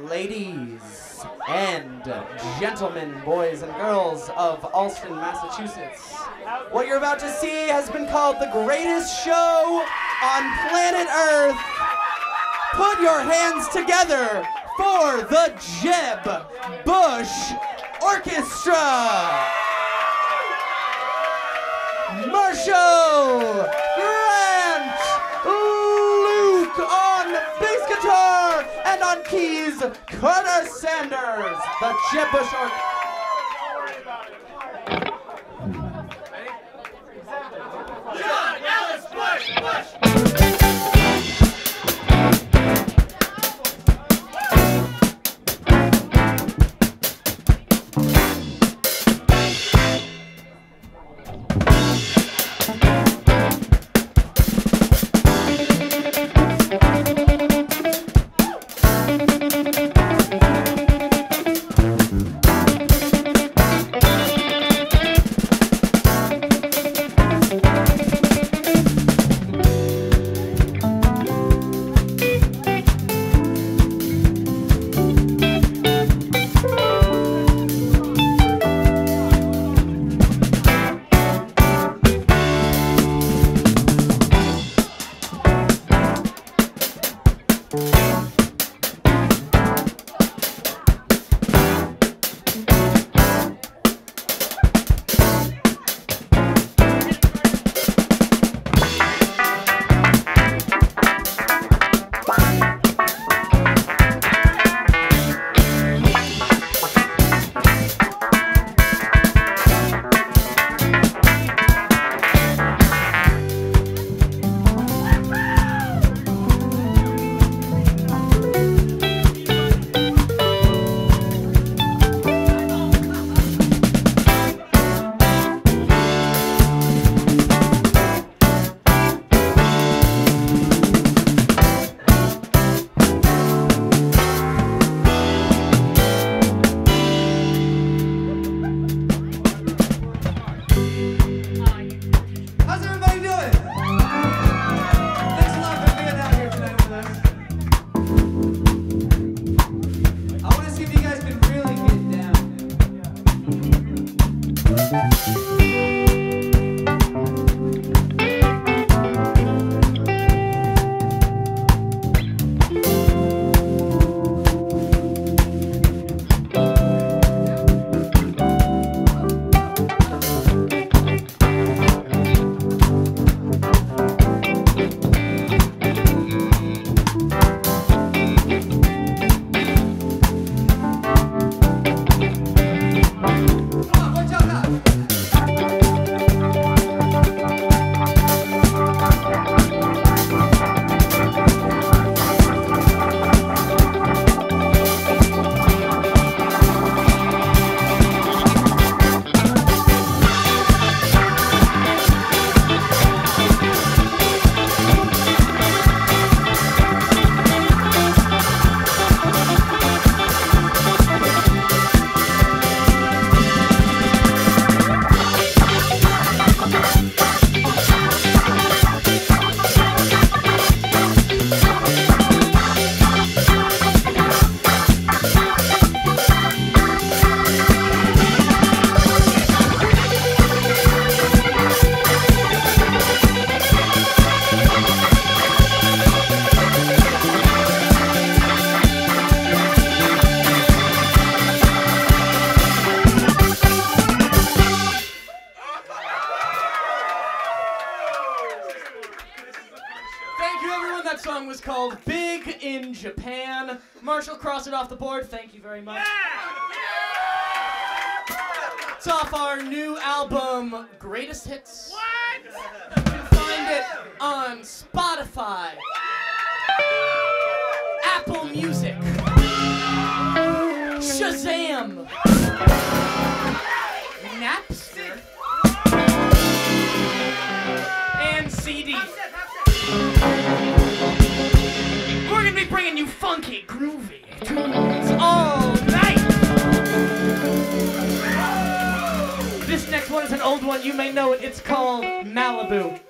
ladies and gentlemen, boys and girls of Allston, Massachusetts. What you're about to see has been called the greatest show on planet Earth. Put your hands together for the Jeb Bush Orchestra. Marshall Carter Sanders, the Bush Orchestra. Down. Come song was called Big in Japan. Marshall, cross it off the board. Thank you very much. It's off our new album, Greatest Hits. What? You can find it on Spotify, Apple Music, Shazam, Napster, you funky, groovy tunes all night. This next one is an old one. You may know it. It's called Malibu.